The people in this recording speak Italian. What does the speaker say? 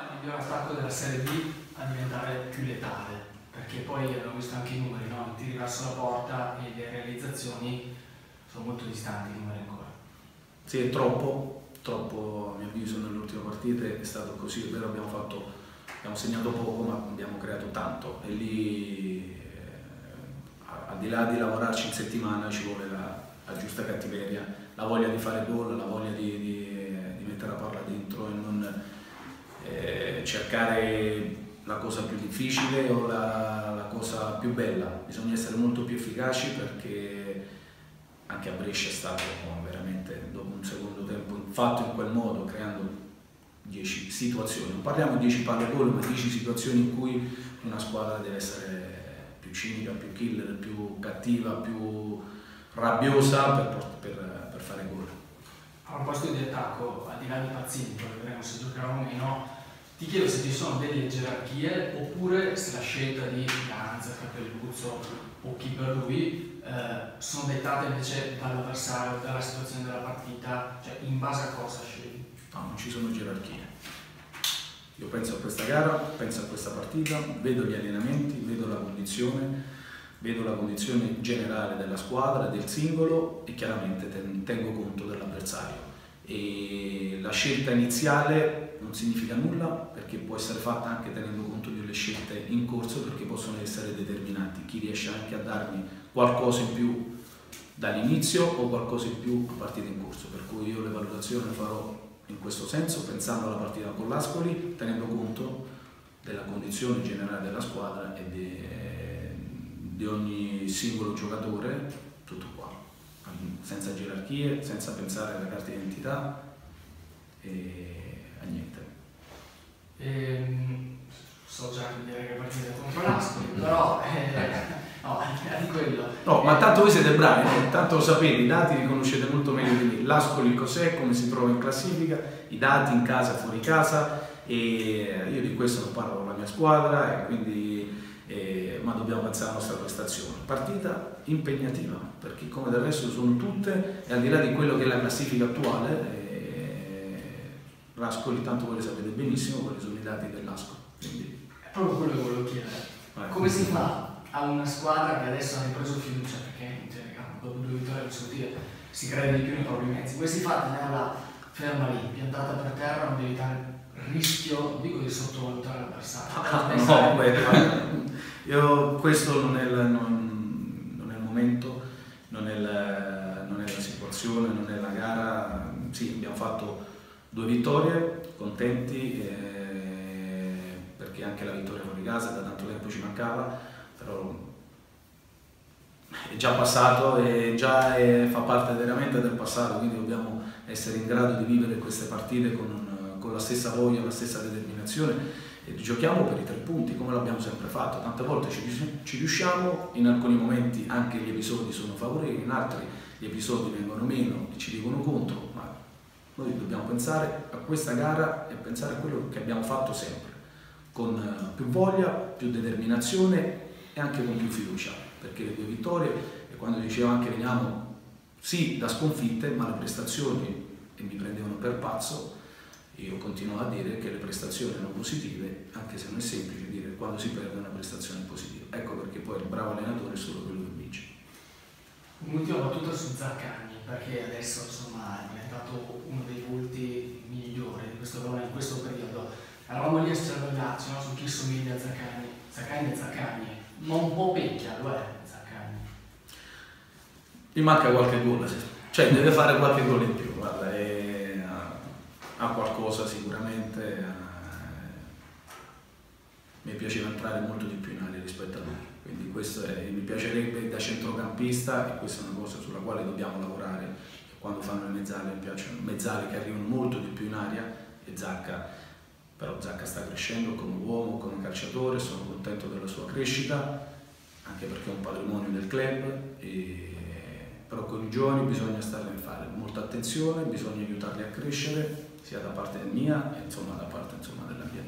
il miglior attacco della Serie B a diventare più letale, perché poi abbiamo visto anche i numeri, no? tiri verso la porta e le realizzazioni sono molto distanti i numeri ancora. Sì, troppo, troppo a mio avviso nelle ultime partite è stato così, è vero abbiamo, fatto, abbiamo segnato poco ma abbiamo creato tanto e lì eh, al di là di lavorarci in settimana ci vuole la, la giusta cattiveria, la voglia di fare gol, la voglia di, di, di mettere la palla dentro e non eh, cercare la cosa più difficile o la, la, cosa più bella, bisogna essere molto più efficaci perché anche a Brescia è stato veramente dopo un secondo tempo fatto in quel modo, creando 10 situazioni, non parliamo di 10 palle gol, ma 10 situazioni in cui una squadra deve essere più cinica, più killer, più cattiva, più rabbiosa per, per, per fare gol. A proposito di attacco, al di là di Pazzini, poi vedremo se giocherà o meno, ti chiedo se ci sono delle gerarchie oppure se la scelta di Ganza, Capelluzzo o chi per lui eh, sono dettate invece dall'avversario, dalla situazione della partita, cioè in base a cosa scegli? No, non ci sono gerarchie. Io penso a questa gara, penso a questa partita, vedo gli allenamenti, vedo la condizione, vedo la condizione generale della squadra, del singolo e chiaramente tengo conto dell'avversario. E la scelta iniziale non significa nulla perché può essere fatta anche tenendo conto delle scelte in corso perché possono essere determinanti. Chi riesce anche a darmi qualcosa in più dall'inizio o qualcosa in più a partita in corso, per cui io le valutazioni le farò in questo senso pensando alla partita con l'Ascoli, tenendo conto della condizione generale della squadra e di di ogni singolo giocatore, tutto qua, senza gerarchie, senza pensare alla carta d'identità e a niente. Ehm, so già che direi che partita contro l'Ascoli, però eh, no, è di quello. No, ma tanto voi siete bravi, eh? tanto lo sapete, i dati li conoscete molto meglio di me. L'Ascoli cos'è, come si trova in classifica, i dati in casa, fuori casa e io di questo non parlo con la mia squadra e quindi eh, dobbiamo pensare alla nostra prestazione. Partita impegnativa, perché come del resto sono tutte, e al di là di quello che è la classifica attuale, eh, l'Ascoli, tanto voi le sapete benissimo, quali sono i dati dell'Ascoli. Quindi... È proprio quello che volevo chiedere. Vai. Come si fa a una squadra che adesso ha ripreso fiducia, perché in genere dopo due vittorie consecutive si crede di più nei propri mezzi, come si fa a tenerla ferma lì, piantata per terra, non evitare rischio, dico di sottovalutare l'avversario. Ah, no, beh, io, questo non è, il, non, non è, il, momento, non è, il, non è, la situazione, non è la gara. Sì, abbiamo fatto due vittorie, contenti, eh, perché anche la vittoria fuori casa da tanto tempo ci mancava, però è già passato e già è, fa parte veramente del passato, quindi dobbiamo essere in grado di vivere queste partite con con la stessa voglia, la stessa determinazione giochiamo per i tre punti come l'abbiamo sempre fatto. Tante volte ci, ci, riusciamo, in alcuni momenti anche gli episodi sono favorevoli, in altri gli episodi vengono meno e ci dicono contro, ma noi dobbiamo pensare a questa gara e pensare a quello che abbiamo fatto sempre, con eh, più voglia, più determinazione e anche con più fiducia, perché le due vittorie, e quando dicevo anche veniamo sì da sconfitte, ma le prestazioni e mi prendevano per pazzo, io continuo a dire che le prestazioni erano positive, anche se non è semplice dire quando si perde una prestazione positiva. Ecco perché poi il bravo allenatore è solo quello che vince. Un'ultima battuta su Zaccagni, perché adesso insomma, è diventato uno dei volti migliori di questo, in questo periodo. Eravamo lì a scervellarci no? su chi somiglia a Zaccagni. Zaccagni è Zaccagni, ma un po' pecchia, lo è Zaccagni. Gli manca qualche gol, cioè deve fare qualche gol in più, guarda. Qualcosa sicuramente, eh, mi piaceva entrare molto di più in aria rispetto a lui, quindi questo è, mi piacerebbe da centrocampista e questa è una cosa sulla quale dobbiamo lavorare, quando fanno le mezzali mi piacciono. Mezzali che arrivano molto di più in aria e Zacca, però Zacca sta crescendo come uomo, come calciatore, sono contento della sua crescita, anche perché è un patrimonio del club, e, però con i giovani bisogna stare a fare molta attenzione, bisogna aiutarli a crescere sia da parte mia insomma, da parte insomma, esterno. Grazie.